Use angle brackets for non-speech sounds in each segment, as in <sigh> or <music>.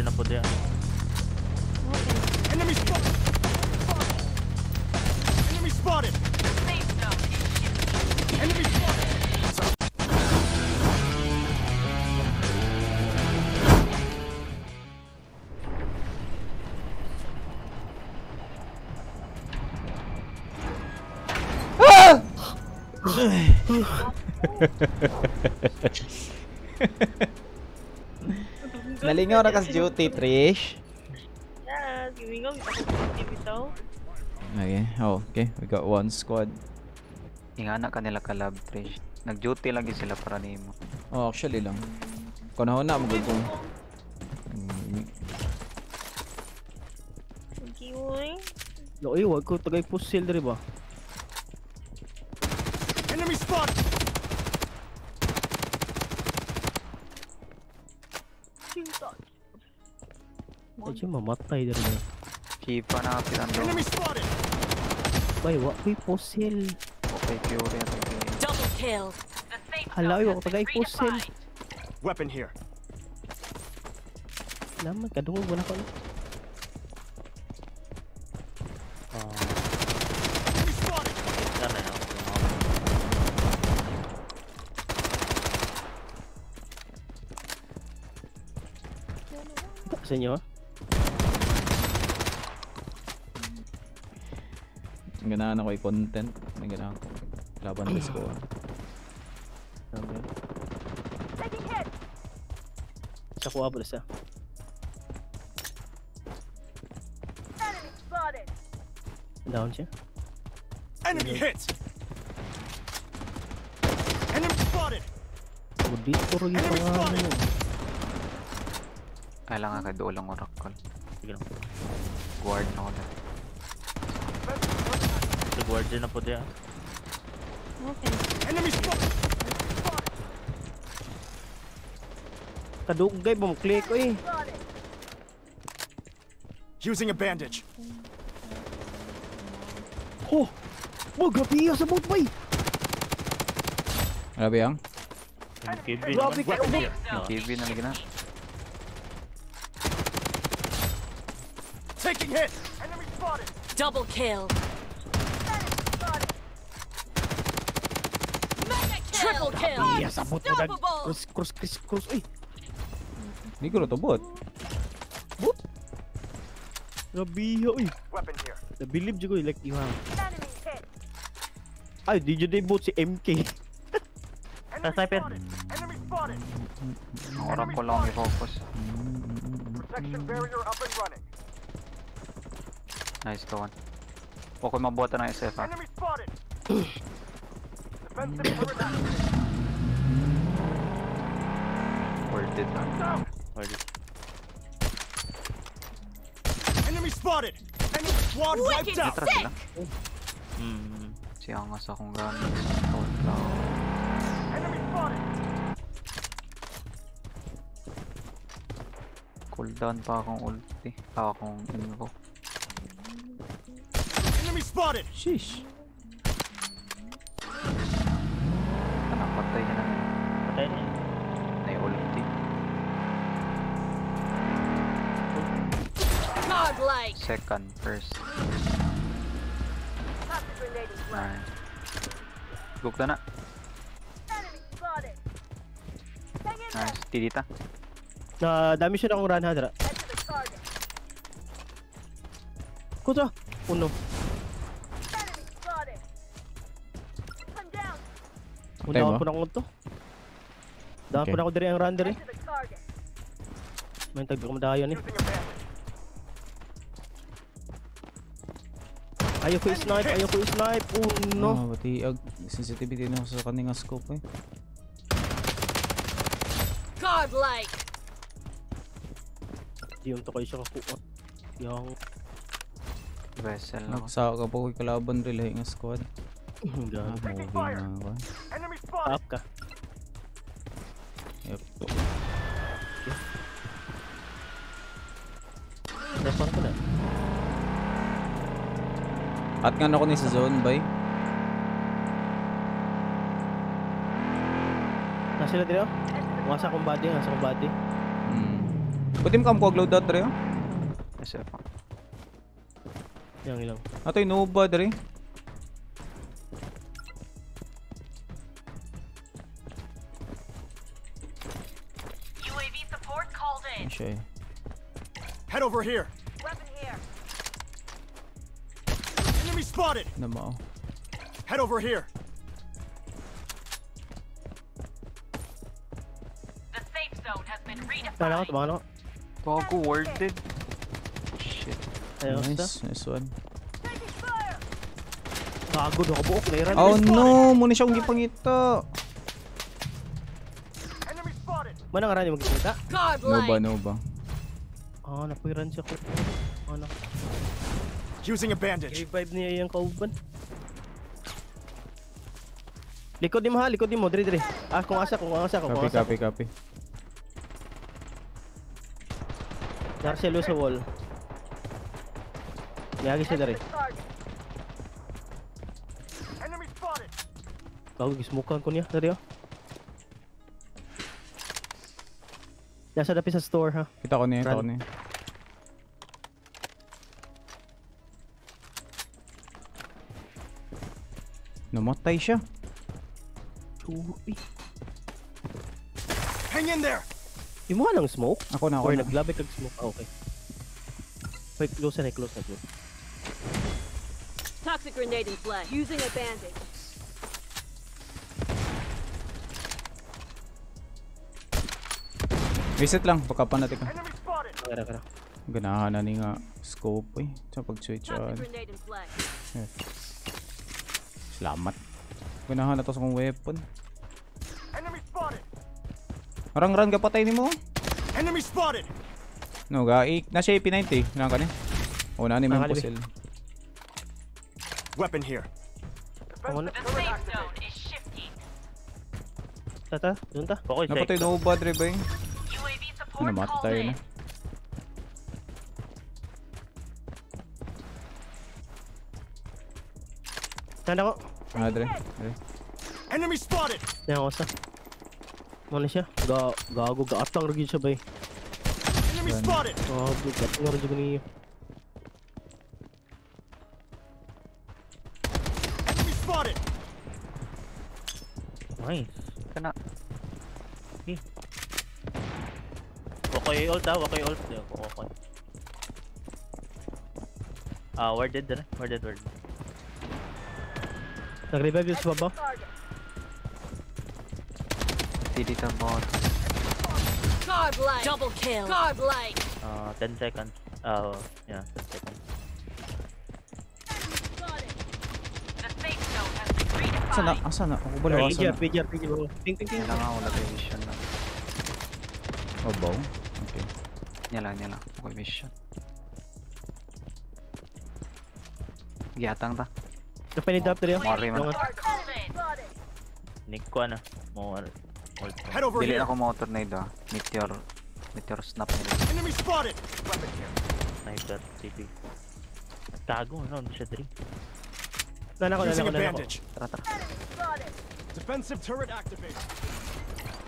guardian na po diyan. Enemy spotted! Enemy spotted! Enemy spotted! <laughs> <laughs> Nalingaw na kas duty, Trish. Yeah, gimingaw bitaw. Okay, oh, okay. We got one squad. Ingana ka nila ka lab Trish. Nag-duty lagi sila para nimo. Oh, actually lang. Kunahon na, magugong. Mm, Sige, uy. Loy, wag ko tagay pusil diri ba? Ay, siya mamatay diri ba? Kipa na kapitan do. Enemy spotted! Bay, wa ko'y pusil. Okay, Fury at okay. Double kill. Hala, ko tagay pusil. Weapon here. Naman, kadungog wala ko. Enemy spotted! Sa inyo, ah. Ganahan ako yung content. Ganahan ko. Laban sa squad. Okay. Sa kuha pala siya. Down siya. Enemy hit! Enemy spotted! O, dito rin yung Enemy pangalan spotted! mo. Kailangan ka doon lang oracle. Sige lang. Guard na ko na. Sa guardian na po diyan. Okay. Enemy spotted! Kadugay click ko eh. Using a bandage. Oh! Yan sa boat bay! Grabe yang. Yung KB Grabe kayo, na lagi na. Taking hit! Enemy spotted! Double kill. Mega kill. Iya sa boat mo. Unstoppable. Cross, cross, cross, cross. Uy! Hindi ko na to bot. Grabe yan, uy! Na-believe dyan ko like you have. Ay, di dyan din boat si MK. Enemy sniper. spotted! Enemy spotted! Ang oracle lang yung focus. Protection barrier up and running. Nice to one. Okay, mabuta ng SF ha. Enemy spotted! Worth it ha. Down! Pwede. Enemy spotted! Enemy squad wiped out! Sila. Hmm. Si Angas akong gamit. Enemy spotted! Cooldown pa akong ulti. Pa akong invo. Enemy spotted! Sheesh. Godlike. Second, first. Nice. Gugta na. Nice. Tidita. Na dami siya ng run ha, dara. Kutra! Uno. Una ako na ko to. Daan Okay. po na ako diri ang run diri. May tagbi ko madayon eh. Using a bandage. Ayaw ko i-snipe, ayaw ko i-snipe. Oh no. Oh, pati ag sensitivity na ako sa kaninga scope eh. Godlike. Yung to kayo siya kakuha. Yung... Vessel lang. Nagsaka ka po ko'y kalaban relay nga squad. <laughs> Ah, Gago. movie na ako. Up ka. Yep. Dapan At nga ako ni sa zone bay. Nasa sila dito? Nasa akong body, nasa akong body. Hmm. Pwede mo kam ko load out dre. oh. SF. Yang ilang. Ato yung Nova dre. UAV support called in. Siya eh. Head over here. Weapon here. Enemy spotted. Na mao. Head over here. The safe zone has been redefined. tumakan ako. Gago, worded. Shit. Ayos. Nice, nice one. Gago, nakabuok na iran. Oh no, muna siyang gipangita. Enemy spotted. Mana nga rin magkikita? Nova, Godlike. Nova. Ah, napuiran siya ko. Ano? Using a bandage. Revive niya yung kauban. Likod ni mo ha, likod ni mo, dre dre. Ah, kung asa, kung asa, kung Copy, asa. copy, copy. Narcelo sa wall. Niyagi siya spotted. Gago, gismukan ko niya, dre oh. Nasa dapi sa store ha. Kita ko niya, kita ko niya. Namatay siya. Hang in there. Imo ka ng smoke? Ako na, ako Or na. naglabay kag smoke? Ah, okay. Wait, close na, close na, close. Toxic grenade in play. Using a bandage. Reset lang, pagkapan natin ka. Kara, kara. Ganahan na ni nga scope eh. Sa pag-switch on. play. Salamat. Ganahan na to sa kong weapon. Enemy spotted. Arang run ka patay ni mo. Enemy spotted. No, ga ik na siya AP90. Kailangan ka niya. O na ni mo pusil. Weapon here. Ako na. The safe zone is shifting. Tata, doon ta. Okay, Napatay sector. no bad ba yung? In. na. Tanda ko. Ah, dre. Dre. Enemy spotted. Yan ako sa. Ano siya? Ga gago, gaatang rin siya ba eh. Enemy spotted. Gago, gaatang rin siya niya. Enemy spotted. Nice. Kana. Okay, ult ah. Okay, ult. Okay. Ah, where did dre? Where did, where did? Nag-revive yung sa baba. TD ta bot. Godlike. Double kill. Godlike. Ah, 10 seconds. Ah, yeah, 10 seconds. Asa na? Asa na? Ako bala, asa na? pidya, pidya. Ping, ping. Yan lang ako, vision lang. Oh, bow? Okay. Yan lang, yan lang. Okay, vision. Giyatang ta. Napinid up dali. Mari man. Mga- Support called in. Nick ko na. Ano, ko. Head over Dili here. ako mo tornado ah. Meteor. Meteor snap nila. Enemy spotted. Weapon here. Sniper, CP. Gago, ano, ano siya, Dre? Nana ko, Using ko, a nana ko. Tara, tara. Defensive turret activated.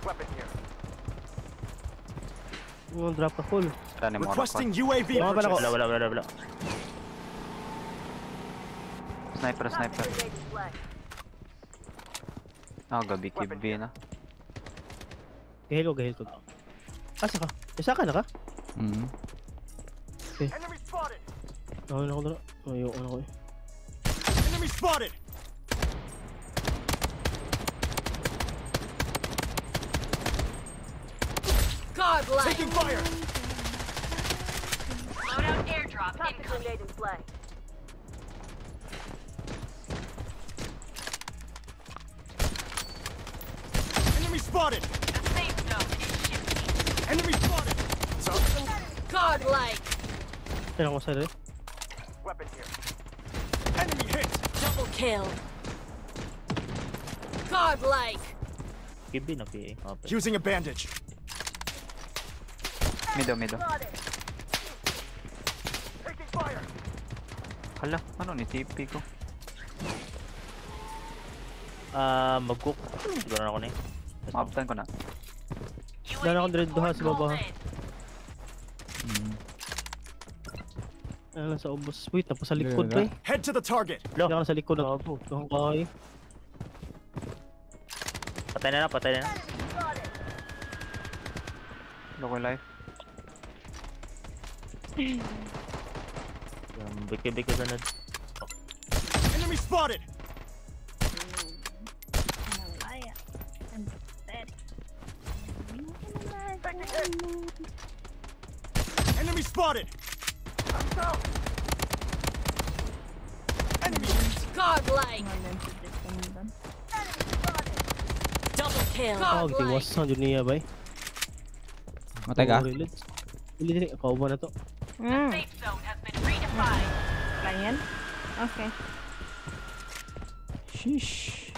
Weapon here. Yung drop ni Mora Requesting UAV. Wala, wala, wala, wala. Sniper, sniper. Ah, gabi kibi na. Gahil ko, gahil ko. Asa ka? Isa ka na ka? Mm. Enemy spotted. Ano na ako doon? Ayoko na ako eh. Enemy spotted. Godlike. Taking fire. Loadout airdrop incoming. Spotted. The safe zone is shifting. Enemy spotted. Godlike. Yan ako sa dali. Weapon here. Enemy hit. Double kill. Godlike. Kibi na PA. Okay. Using a bandage. Mido, mido. Taking fire. Hala, ano ni TP ko? Ah, mag-cook. Siguro na ako na eh. Maaptan ko na. Dala ko dread duha sa baba. ha. Mm. Ano sa ubos. Wait, tapos sa likod pa eh. Head to the target. Hindi na sa likod. Gago. Gahong kahay. Patay na na, patay na na. Local life. Yung biki-biki sunod. Enemy spotted. Godlike. Double kill. Oh, Godlike. tiwas. Ang dyan niya ba eh. Matay ka? Oh. Ikaw ba na to? Safe zone has been redefined. Lion? Okay. Sheesh.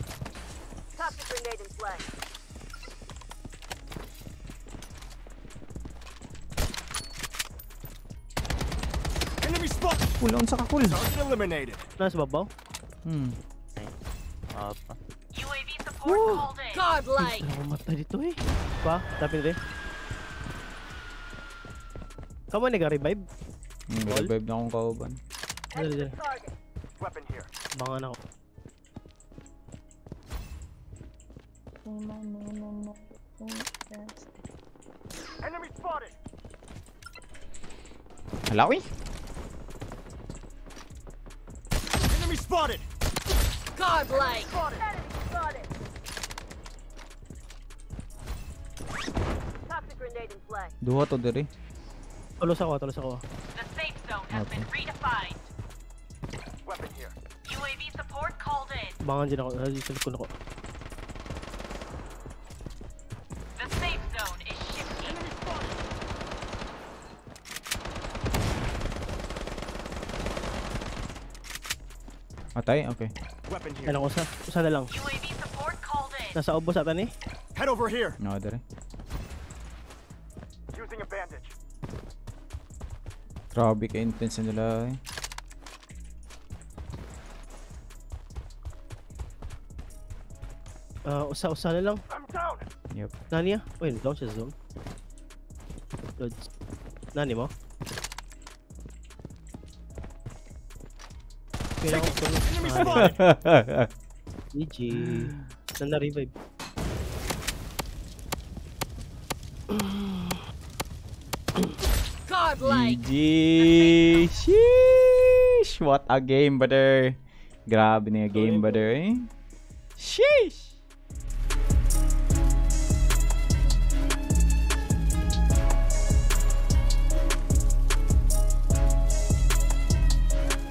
Toxic grenade in play. Enemy spotted. Kulon sa kakul. Target eliminated. Nasa babaw? Hmm. Ah, pa. UAV support called in. Godlike. Matay dito eh. Pa, tapin rin. Kamu nag-revive? Hmm, revive na akong kauban. Dali, dali. Weapon here. Bangan ako. Enemy spotted. Uy. Enemy spotted. In play. Duha to diri. Tulos ako, tulos ako. The safe zone has been redefined. Weapon here. UAV support called in. Bangan dyan ako. Dali, sa likod ako. The safe zone is shifting. Matay? Okay. Weapon here. Kailan ko sa? Usa na lang. UAV support called in. Nasa ubos ata ni? Head over here. No, diri. Using a bandage. Grabe ka intense nila eh. Ah, usa, usa na lang. I'm down. Yep. Nani ah? Uy, down siya zone. Nani mo? Kailangan ko Spotted. GG. Na na-revive. Godlike. GG! Sheesh! What a game, brother! Grabe na yung game, brother eh. Sheesh!